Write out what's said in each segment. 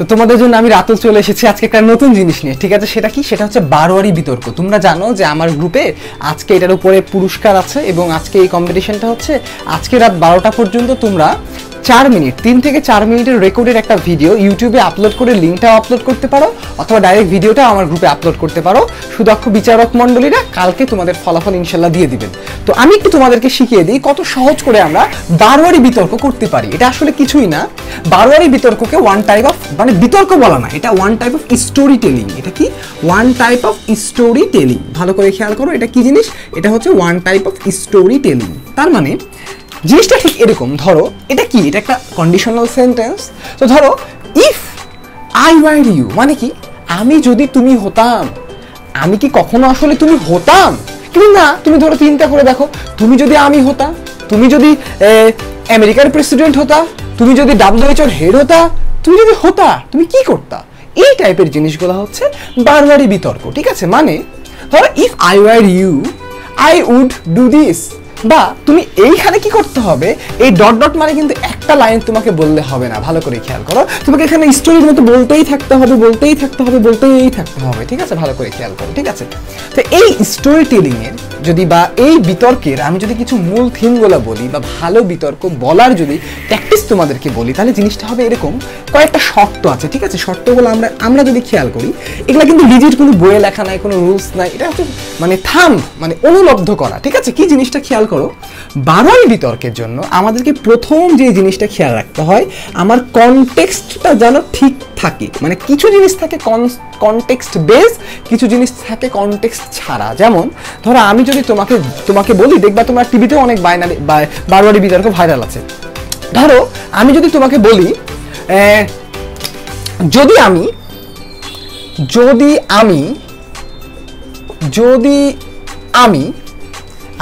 তো তোমাদের জন্য আমি রাতুল চলে এসেছি। আজকে একটা নতুন জিনিস নিয়ে। ঠিক আছে, সেটা কি? সেটা হচ্ছে বারোয়ারি বিতর্ক। তোমরা জানো যে আমার গ্রুপে আজকে এটার উপরে পুরস্কার আছে এবং আজকে এই কম্পিটিশনটা হচ্ছে আজকে রাত বারোটা পর্যন্ত তোমরা চার মিনিট, তিন থেকে চার মিনিটের রেকর্ডের একটা ভিডিও ইউটিউবে আপলোড করে লিঙ্কটাও আপলোড করতে পারো, অথবা ডাইরেক্ট ভিডিওটা আমার গ্রুপে আপলোড করতে পারো। সুদক্ষ বিচারক মণ্ডলীরা কালকে তোমাদের ফলাফল ইনশাল্লাহ দিয়ে দিবেন। তো আমি একটু তোমাদেরকে শিখিয়ে দিই কত সহজ করে আমরা বারোয়ারি বিতর্ক করতে পারি। এটা আসলে কিছুই না। বারোয়ারি বিতর্ককে ওয়ান টাইপ অফ মানে বিতর্ক বলা না, এটা one type of story telling এটা কি? One type of story telling ভালো করে খেয়াল করো, এটা কি জিনিস? এটা হচ্ছে one type of story telling তার মানে জিনিসটা ঠিক এরকম, ধরো, এটা কি? এটা একটা কন্ডিশনাল সেন্টেন্স তো ধরো ইফ আই ওয়ার ইউ মানে কি? আমি যদি তুমি হতাম, আমি কি কখনো আসলে তুমি হতাম? কিন্তু না, তুমি ধরো চিন্তা করে দেখো, তুমি যদি আমি হতাম, তুমি যদি আমেরিকার প্রেসিডেন্ট হতা, তুমি যদি ডাব্লিউএইচওর হেড হতা, তুমি যদি হতা, তুমি কি করতা? এই টাইপের জিনিসগুলো হচ্ছে বারবারই বিতর্ক, ঠিক আছে? মানে ধরো if I were you I would do this বা তুমি এইখানে কি করতে হবে? এই ডট ডট মানে কিন্তু একটা লাইন তোমাকে বললে হবে না। ভালো করে খেয়াল করো। তোমাকে এখানে স্টোরির মতো বলতেই থাকতে হবে, বলতেই থাকতে হবে, বলতেই থাকতে হবে। ঠিক আছে? ভালো করে খেয়াল করো। ঠিক আছে? তো এই স্টোরি টেলিং এর যদি বা এই বিতর্কের আমি যদি কিছু মূল থিমগুলো বলি বা ভালো বিতর্ক বলার যদি প্র্যাকটিস তোমাদেরকে বলি, তাহলে জিনিসটা হবে এরকম। কয়েকটা শর্ত আছে। ঠিক আছে? শর্তগুলো আমরা আমরা যদি খেয়াল করি, এগুলো কিন্তু লিজিট কোনো বইয়ে লেখা নাই, কোনো রুলস নাই। এটা হচ্ছে মানে থাম মানে অনুলব্ধ করা। ঠিক আছে? কি জিনিসটা খেয়াল করো, বারোই বিতর্কের জন্য আমাদেরকে প্রথম যে জিনিসটা খেয়াল রাখতে হয়, আমার কনটেক্সটটা যেন ঠিক থাকে। মানে কিছু জিনিস থাকে কনটেক্সট বেস কিছু জিনিস থাকে কনটেক্সট ছাড়া। যেমন, ধরো আমি যদি তোমাকে তোমাকে বলি, দেখবা তোমার টিভিতেও অনেক বাইনারি বারোয়ারি বিতর্ক ভাইরাল আছে। ধরো, আমি যদি তোমাকে বলি যদি আমি যদি আমি যদি আমি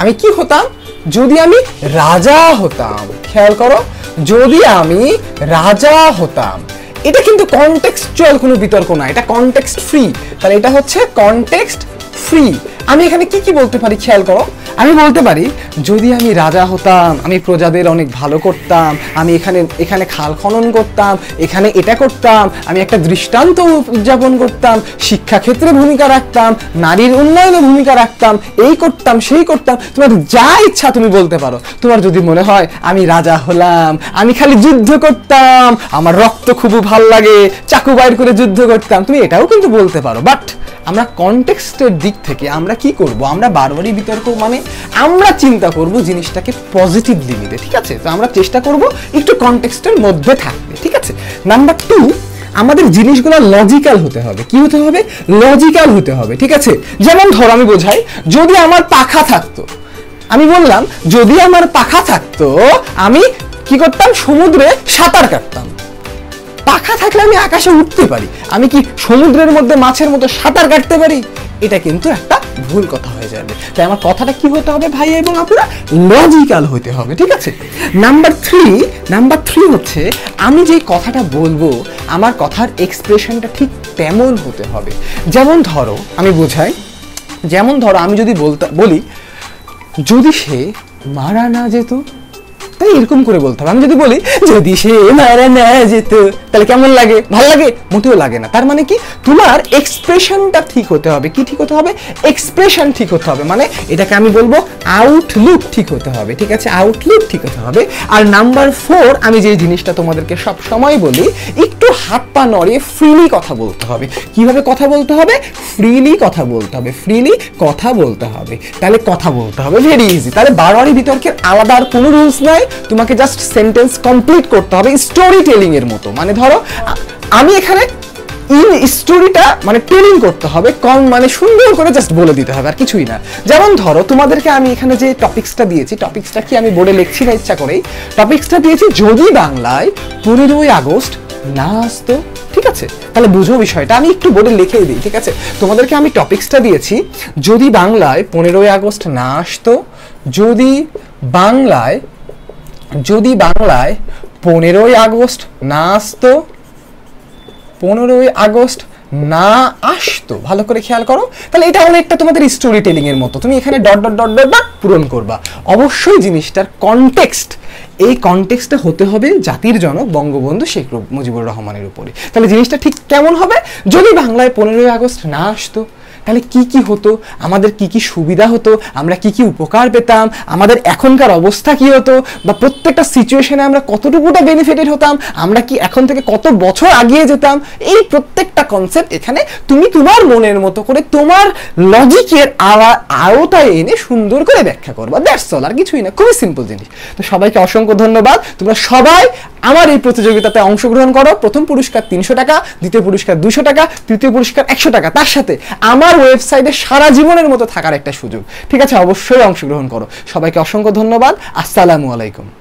আমি কি হতাম? যদি আমি রাজা হতাম, খেয়াল করো, যদি আমি রাজা হতাম, এটা কিন্তু কনটেক্সচুয়াল কোনো বিতর্ক না, এটা কনটেক্সট ফ্রি তাহলে এটা হচ্ছে কনটেক্সট ফ্রি আমি এখানে কি কি বলতে পারি, খেয়াল করো? আমি বলতে পারি যদি আমি রাজা হতাম, আমি প্রজাদের অনেক ভালো করতাম, আমি এখানে এখানে খাল খনন করতাম, এখানে এটা করতাম, আমি একটা দৃষ্টান্ত উদযাপন করতাম, শিক্ষাক্ষেত্রে ভূমিকা রাখতাম, নারীর উন্নয়নে ভূমিকা রাখতাম, এই করতাম, সেই করতাম, তোমার যা ইচ্ছা তুমি বলতে পারো। তোমার যদি মনে হয়, আমি রাজা হলাম, আমি খালি যুদ্ধ করতাম, আমার রক্ত খুব ভালো লাগে, চাকু বাইর করে যুদ্ধ করতাম, তুমি এটাও কিন্তু বলতে পারো বাট আমরা কনটেক্সটের দিক থেকে আমরা কি করব? আমরা বারবারই বিতর্ক মানে আমরা চিন্তা করব জিনিসটাকে পজিটিভলি নিতে ঠিক আছে? তো আমরা চেষ্টা করব একটু কনটেক্সটের মধ্যে থাকবে ঠিক আছে? নাম্বার টু আমাদের জিনিসগুলো লজিক্যাল হতে হবে। কি হতে হবে? লজিক্যাল হতে হবে, ঠিক আছে? যেমন ধর, আমি বোঝাই, যদি আমার পাখা থাকতো, আমি বললাম, যদি আমার পাখা থাকতো, আমি কি করতাম? সমুদ্রে সাঁতার কাটতাম। পাখা থাকলে আমি আকাশে উঠতে পারি। আমি কি সমুদ্রের মধ্যে মাছের মতো সাঁতার কাটতে পারি? এটা কিন্তু একটা ভুল কথা হয়ে যাবে। তাই আমার কথাটা কি হতে হবে ভাই এবং আপনারা লজিক্যাল হতে হবে, ঠিক আছে? নাম্বার থ্রি নাম্বার থ্রি হচ্ছে, আমি যে কথাটা বলব, আমার কথার এক্সপ্রেশনটা ঠিক তেমন হতে হবে। যেমন ধরো, আমি বোঝাই, যেমন ধরো আমি যদি বলতে, বলি, যদি সে মারা না যেত তাই এরকম করে বলতে হবে। আমি যদি বলি, যদি সে মারা না যেত, তাহলে কেমন লাগে? ভালো লাগে? মোটেও লাগে না। তার মানে কি? তোমার এক্সপ্রেশনটা ঠিক হতে হবে। কি ঠিক হতে হবে? এক্সপ্রেশন ঠিক হতে হবে। মানে এটাকে আমি বলব আউটলুক ঠিক হতে হবে। ঠিক আছে? আউটলুক ঠিক হতে হবে। আর নাম্বার ফোর আমি যে জিনিসটা তোমাদেরকে সব সময় বলি হাত পা ফ্রিলি কথা বলতে হবে। কীভাবে কথা বলতে হবে? ফ্রিলি কথা বলতে হবে। ফ্রিলি কথা বলতে হবে। তাহলে কথা বলতে হবে। ভেরি ইজি তাহলে বারোয়ারি বিতর্কের আলাদা আর কোনো রুলস নাই। তোমাকে জাস্ট সেন্টেন্স কমপ্লিট করতে হবে স্টোরি টেলিং এর মতো। মানে ধরো, আমি এখানে ইন স্টোরিটা মানে টেলিং করতে হবে। কম মানে সুন্দর করে জাস্ট বলে দিতে হবে, আর কিছুই না। যেমন ধরো, তোমাদেরকে আমি এখানে যে টপিক্সটা দিয়েছি টপিক্সটা কি আমি বোর্ডে লিখছি না ইচ্ছা করেই? টপিক্সটা দিয়েছি, যদি বাংলায় পনেরোই আগস্ট না, আসতো। ঠিক আছে, তাহলে বুঝো বিষয়টা, আমি একটু বোর্ডে লিখে দিই, ঠিক আছে? তোমাদেরকে আমি টপিক্সটা দিয়েছি, যদি বাংলায় পনেরোই আগস্ট না আসতো, যদি বাংলায় যদি বাংলায় পনেরোই আগস্ট না আসতো, পনেরোই আগস্ট না আসতো, ভালো করে খেয়াল করো। তাহলে এটা অনেকটা তোমাদের স্টোরি টেলিং এর মতো। তুমি এখানে dot dot dot dot dot পূরণ করবা। অবশ্যই জিনিসটার কনটেক্সট এই কনটেক্সটে হতে হবে জাতির জনক বঙ্গবন্ধু শেখ মুজিবুর রহমানের উপরে। তাহলে জিনিসটা ঠিক কেমন হবে? যদি বাংলায় পনেরোই আগস্ট না আসতো তাহলে কি কি হতো? আমাদের কি কি সুবিধা হতো? আমরা কি কি উপকার পেতাম? আমাদের এখনকার অবস্থা কি হতো? বা প্রত্যেকটা সিচুয়েশনে আমরা কতটুকুটা বেনিফিটেড হতাম? আমরা কি এখন থেকে কত বছর আগিয়ে যেতাম? এই প্রত্যেকটা কনসেপ্ট এখানে তুমি তোমার মনের মতো করে তোমার লজিকের আওয়া আওতায় এনে সুন্দর করে ব্যাখ্যা করবা। দ্যাটস অল আর কিছুই না। খুবই সিম্পল জিনিস। তো সবাইকে অসংখ্য ধন্যবাদ। তোমরা সবাই আমার এই প্রতিযোগিতাতে অংশগ্রহণ করো। প্রথম পুরস্কার তিনশো টাকা, দ্বিতীয় পুরস্কার দুশো টাকা, তৃতীয় পুরস্কার একশো টাকা। তার সাথে আমার ওয়েবসাইটে সারা জীবনের মতো থাকার একটা সুযোগ। ঠিক আছে, অবশ্যই অংশগ্রহণ করো। সবাইকে অসংখ্য ধন্যবাদ। আসসালামু আলাইকুম।